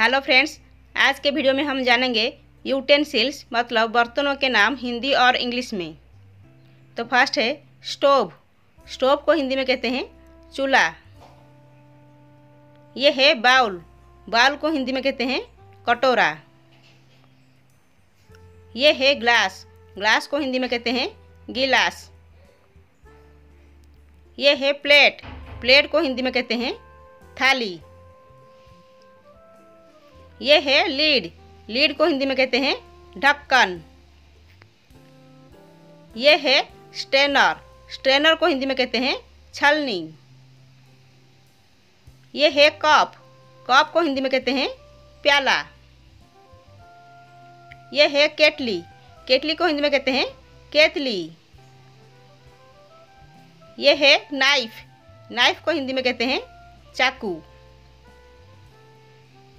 Hello friends आज के video में हम जानेंगे यूटेंसिल्स मतलब बर्तनों के नाम हिंदी और इंग्लिश में। तो फ़र्स्ट है स्टोव स्टोव को हिंदी में कहते हैं चूल्हा। ये है बाउल। बाउल को हिंदी में कहते हैं कटोरा। ये है ग्लास। ग्लास को हिंदी में कहते हैं गिलास। ये है प्लेट। प्लेट को हिंदी में कहते हैं थाली। ये है लीड। लीड को हिंदी में कहते हैं ढक्कन। ये है स्टेनर। स्टेनर को हिंदी में कहते हैं छलनी। ये है कप। कप को हिंदी में कहते हैं प्याला। ये है केटली। केटली को हिंदी में कहते हैं केतली। ये है नाइफ। नाइफ को हिंदी में कहते हैं चाकू।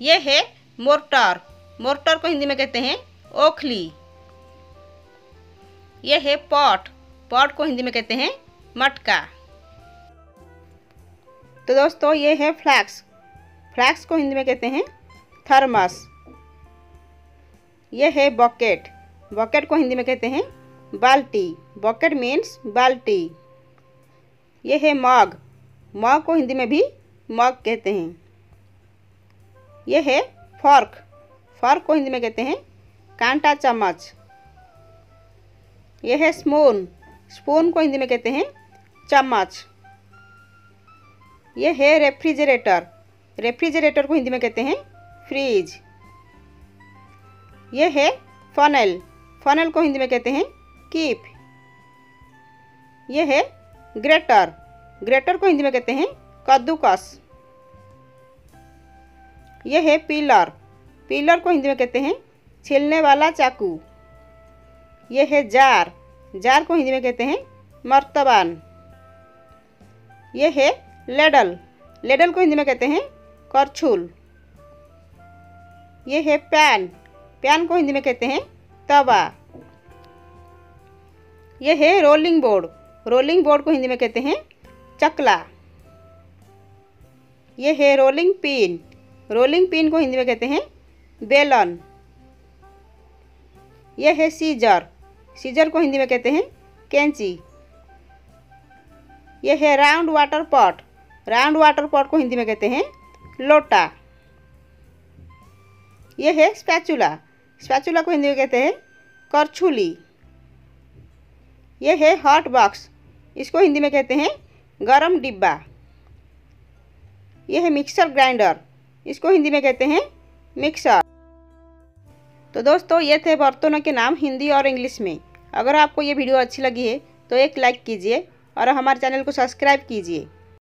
ये है मोर्टर। मोर्टर को हिंदी में कहते हैं ओखली। ये है पॉट। पॉट को हिंदी में कहते हैं मटका। तो दोस्तों, ये है फ्लैक्स। फ्लैक्स को हिंदी में कहते हैं थर्मस। यह है बकेट। बकेट को हिंदी में कहते हैं बाल्टी। बकेट मीन्स बाल्टी। यह है मग। मग को हिंदी में भी मग कहते हैं। यह है फॉर्क। फॉर्क को हिंदी में कहते हैं कांटा चम्मच। यह है स्पून। स्पून को हिंदी में कहते हैं चम्मच। यह है रेफ्रिजरेटर। रेफ्रिजरेटर को हिंदी में कहते हैं फ्रिज। यह है फनल। फनल को हिंदी में कहते हैं कीप। यह है ग्रेटर। ग्रेटर को हिंदी में कहते हैं कद्दूकस। यह है पीलर। पीलर को हिंदी में कहते हैं छिलने वाला चाकू। यह है जार। जार को हिंदी में कहते हैं मर्तबान। यह है लेडल। लेडल को हिंदी में कहते हैं करछुल। यह है पैन। पैन को हिंदी में कहते हैं तवा। यह है रोलिंग बोर्ड। रोलिंग बोर्ड को हिंदी में कहते हैं चकला। यह है रोलिंग पिन। रोलिंग पिन को हिंदी में कहते हैं बेलन। यह है सीजर। सीजर को हिंदी में कहते हैं कैंची। यह है round water pot. Round water pot को हिंदी में कहते हैं लोटा। यह है स्पैचुला। स्पैचुला को हिंदी में कहते हैं करछुली। यह है हॉट बॉक्स। इसको हिंदी में कहते हैं गरम डिब्बा। यह है मिक्सर ग्राइंडर। इसको हिंदी में कहते हैं मिक्सर। तो दोस्तों, ये थे बर्तनों के नाम हिंदी और इंग्लिश में। अगर आपको ये वीडियो अच्छी लगी है तो एक लाइक कीजिए और हमारे चैनल को सब्सक्राइब कीजिए।